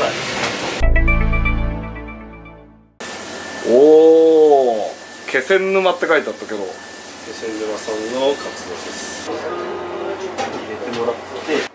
さい。おお気仙沼って書いてあったけど。気仙沼さんのカツ丼です。入れてもらって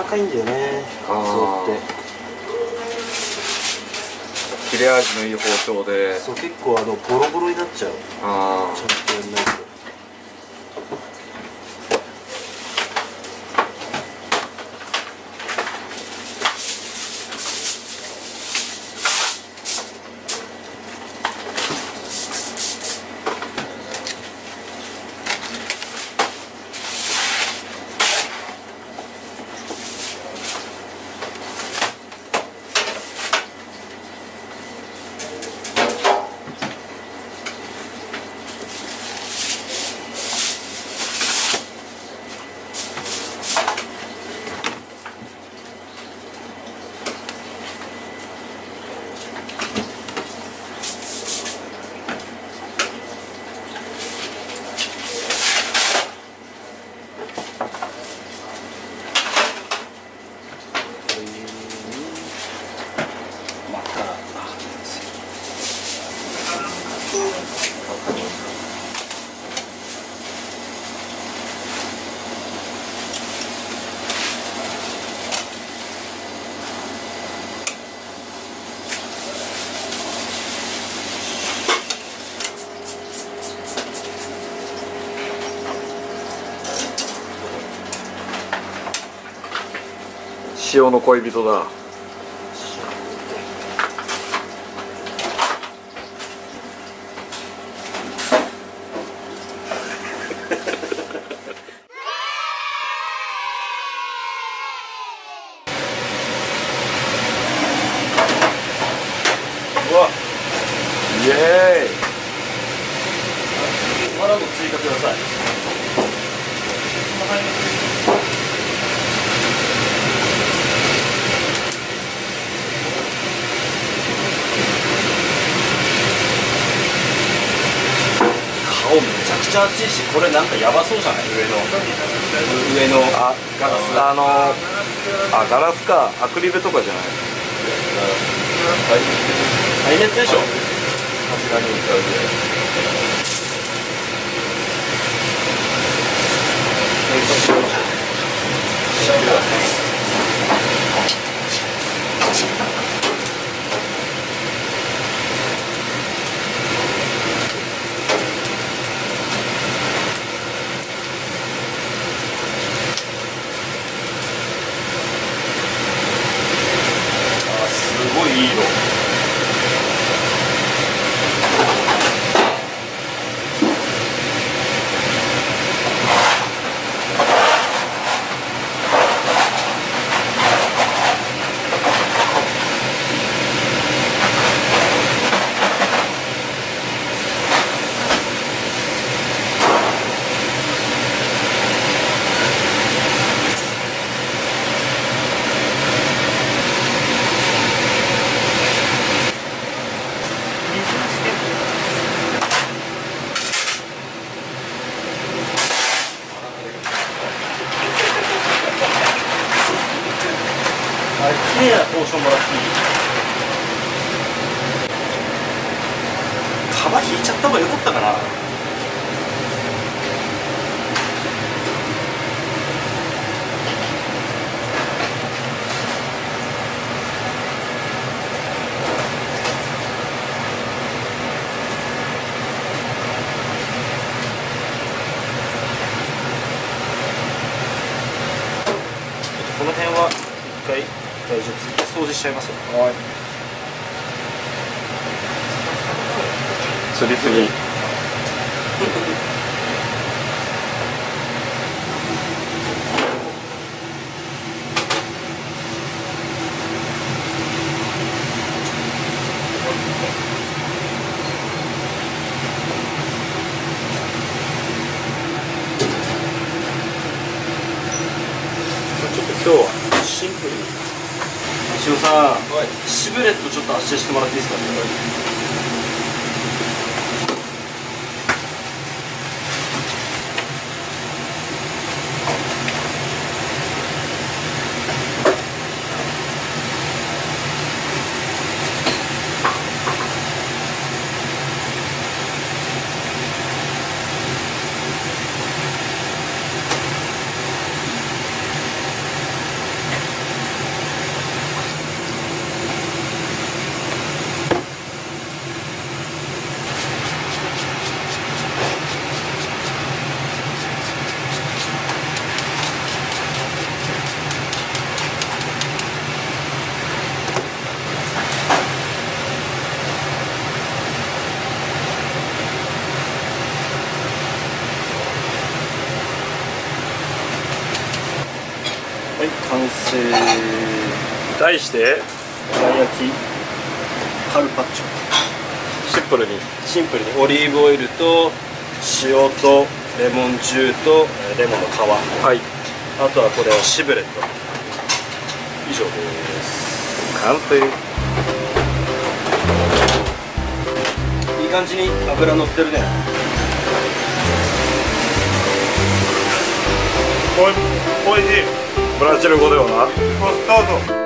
らかいんだよねカツオって。切れ味のいい包丁で。そう結構あのボロボロになっちゃう。あちゃんとやんないと塩の恋人だうわイエーイまだの追加ください顔めちゃくちゃ熱いしこれなんかやばそうじゃない？上の。上の。あガラスあのあガラスか。アクリルとかじゃない？耐熱でしょ。さすがに歌うぐらいあすごいいい色あれ綺麗なポーションもらっていい皮引いちゃった方がよかったかなこの辺は一回大丈夫です掃除しちゃいます。よはい釣りすぎ。ちょっと今日はシンプルに。塩さん、シブレットちょっと圧してもらっていいですか完題してフライ焼きカルパッチョ。シンプルに。シンプルに。オリーブオイルと塩とレモン汁とえーレモンの皮。はい。あとはこれシブレット。以上です。完成いい感じに油乗ってるね。おいおいしい。ブラジル語では？なポスタード